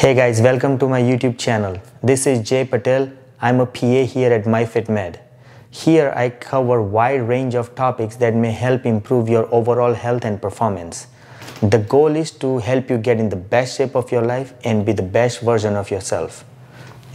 Hey guys, welcome to my YouTube channel. This is Jay Patel. I'm a PA here at MyFitMed. Here I cover wide range of topics that may help improve your overall health and performance. The goal is to help you get in the best shape of your life and be the best version of yourself.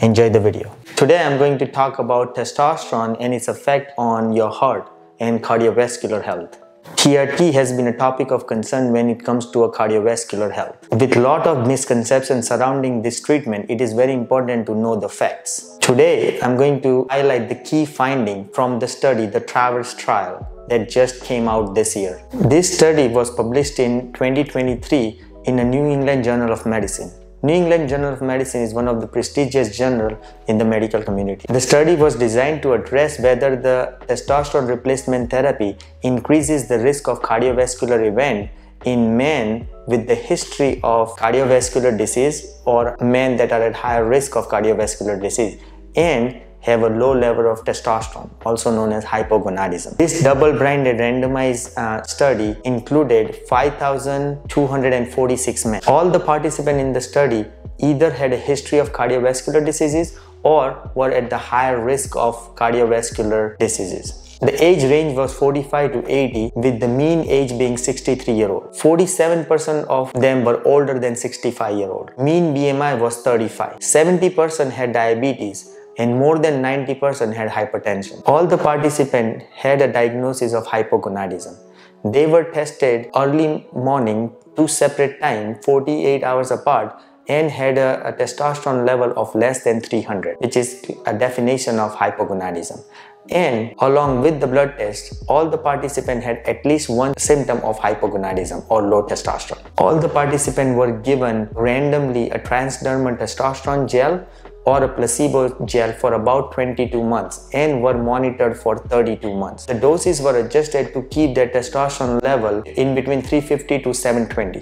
Enjoy the video. Today I'm going to talk about testosterone and its effect on your heart and cardiovascular health. TRT has been a topic of concern when it comes to a cardiovascular health. With a lot of misconceptions surrounding this treatment, it is very important to know the facts. Today, I'm going to highlight the key finding from the study, the TRAVERSE trial, that just came out this year. This study was published in 2023 in a New England Journal of Medicine. New England Journal of Medicine is one of the prestigious journal in the medical community. The study was designed to address whether the testosterone replacement therapy increases the risk of cardiovascular event in men with the history of cardiovascular disease or men that are at higher risk of cardiovascular disease and have a low level of testosterone, also known as hypogonadism. This double-blinded randomized uh, study included 5,246 men. All the participants in the study either had a history of cardiovascular diseases or were at the higher risk of cardiovascular diseases. The age range was 45 to 80 with the mean age being 63 year old. 47% of them were older than 65 year old. Mean BMI was 35. 70% had diabetes and more than 90% had hypertension. All the participants had a diagnosis of hypogonadism. They were tested early morning, two separate times, 48 hours apart and had a, a, testosterone level of less than 300 which is a definition of hypogonadism and along with the blood test all the participants had at least one symptom of hypogonadism or low testosterone all the participants were given randomly a transdermal testosterone gel or a placebo gel for about 22 months and were monitored for 32 months. The doses were adjusted to keep their testosterone level in between 350 to 720.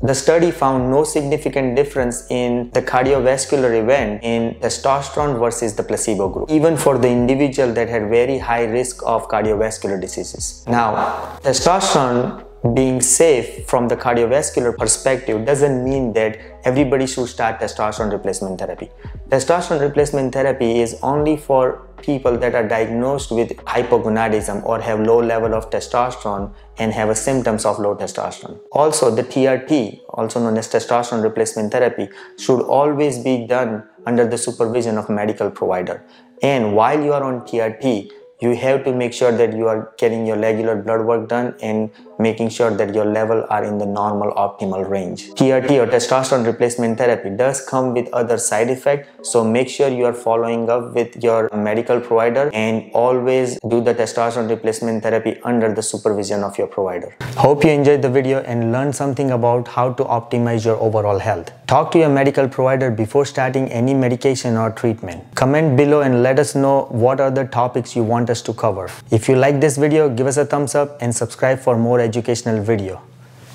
The study found no significant difference in the cardiovascular event in testosterone versus the placebo group, even for the individual that had very high risk of cardiovascular diseases. Now, testosterone being safe from the cardiovascular perspective doesn't mean that everybody should start testosterone replacement therapy. Testosterone replacement therapy is only for people that are diagnosed with hypogonadism or have low level of testosterone and have symptoms of low testosterone. Also, the TRT, also known as testosterone replacement therapy, should always be done under the supervision of a medical provider. And while you are on TRT, you have to make sure that you are getting your regular blood work done and making sure that your level are in the normal optimal range. TRT or testosterone replacement therapy does come with other side effects so make sure you are following up with your medical provider and always do the testosterone replacement therapy under the supervision of your provider. Hope you enjoyed the video and learned something about how to optimize your overall health. Talk to your medical provider before starting any medication or treatment. Comment below and let us know what are the topics you want us to cover. If you like this video, give us a thumbs up and subscribe for more educational video.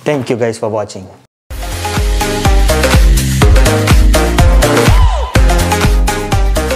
Thank you guys for watching.